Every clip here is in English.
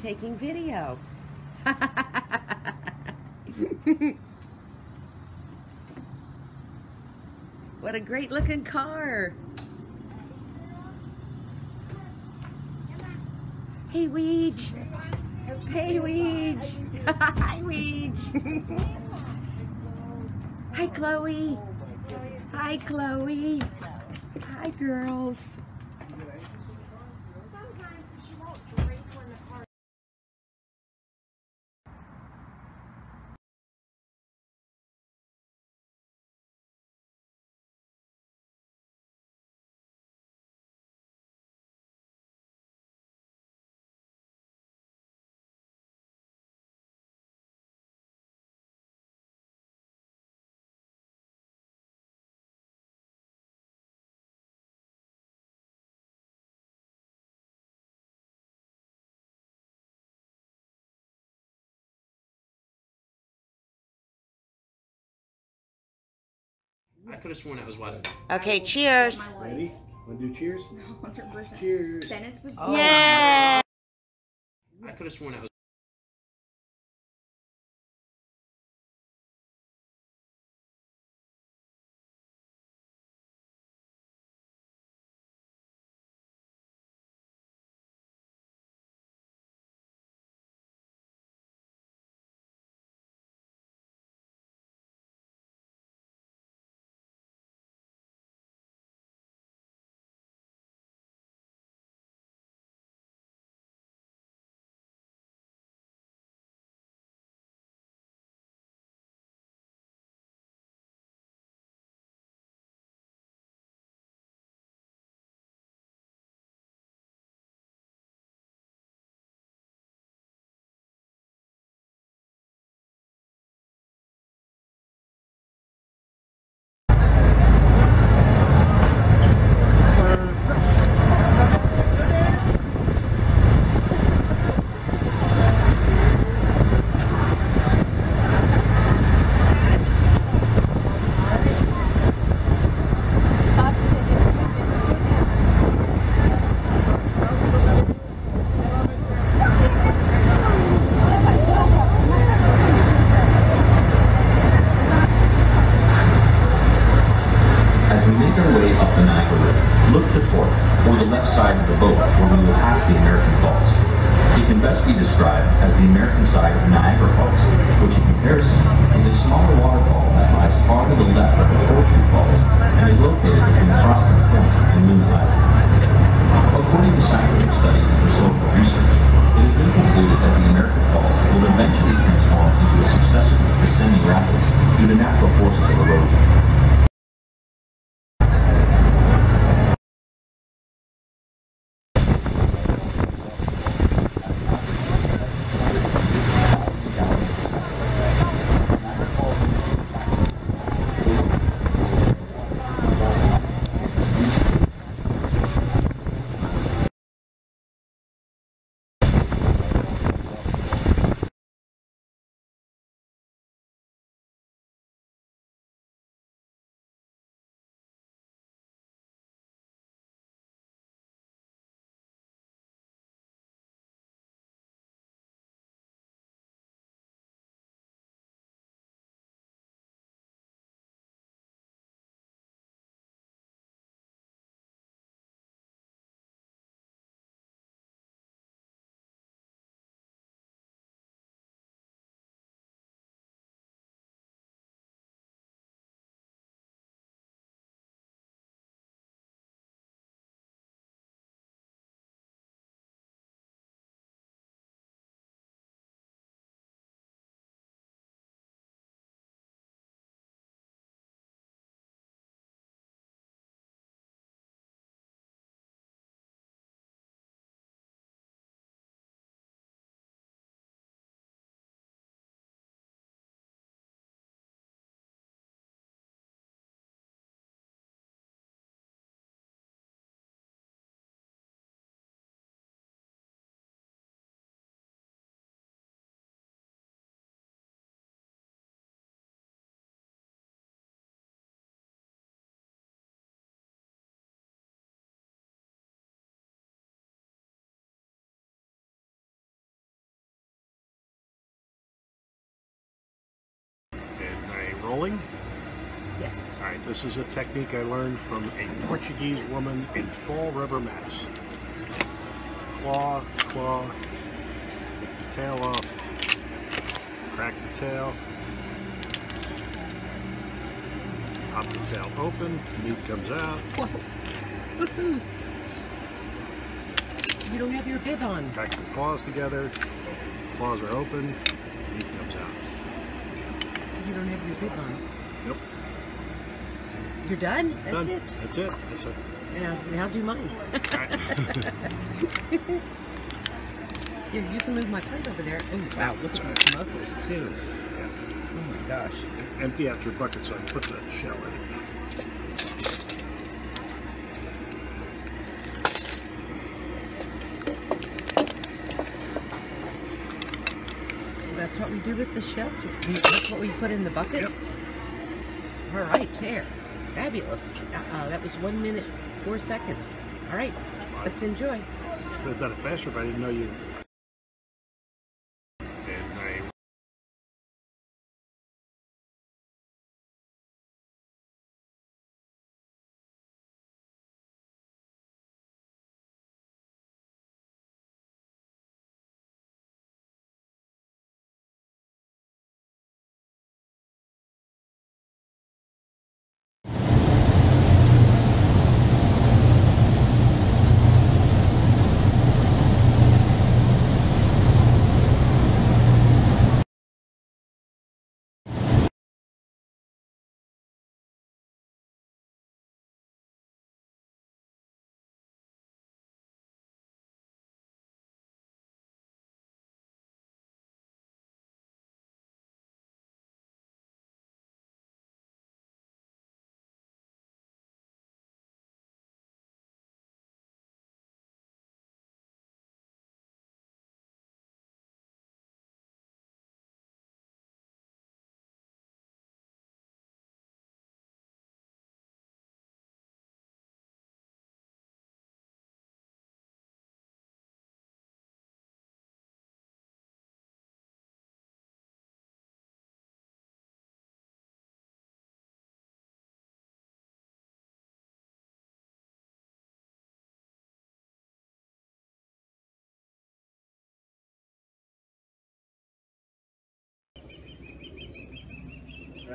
taking video. what a great looking car. Hey, Weege. Hey, Weege. Hi, Weege. Hi, Chloe. Hi, Chloe. Hi, girls. I could have sworn it was Weston. Okay, cheers. Ready? Want to do cheers? 100%. Cheers. Bennett's was Yeah. I could have sworn it was. Oh. Side of Niagara Falls, which in comparison is a smaller waterfall that lies far to the left of the Horseshoe Falls and is located between Prospect Point and Luna Island. According to scientific study and historical research, it has been concluded that the American Falls will eventually transform into a succession of descending rapids due to natural forces of erosion. Rolling. Yes. All right, this is a technique I learned from a Portuguese woman in Fall River, Mass. Claw, claw, take the tail off, crack the tail, pop the tail open, meat comes out, Whoa. You don't have your bib on. crack the claws together, claws are open, meat comes out. You don't have your bib on. Yep, You're done? That's done. it. That's it. That's it. Yeah, now do mine. Here, you can move my plate over there. Oh, wow, look at these mussels, too. Oh, my gosh. Empty out your bucket so I can put the shell in. That's what we do with the shells. That's what we put in the bucket? Yep. All right, tear. Fabulous. Uh, that was one minute, four seconds. All right, let's enjoy. Could have done it faster if I didn't know you.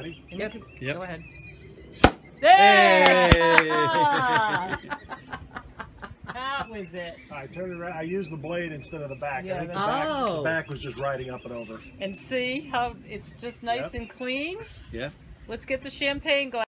Ready? Yep. Yep. Go ahead. There. That was it. I turned it around. I used the blade instead of the back. Yeah, I think the that's- back, Oh. the back was just riding up and over. And see how it's just nice Yep. and clean? Yeah. Let's get the champagne glass.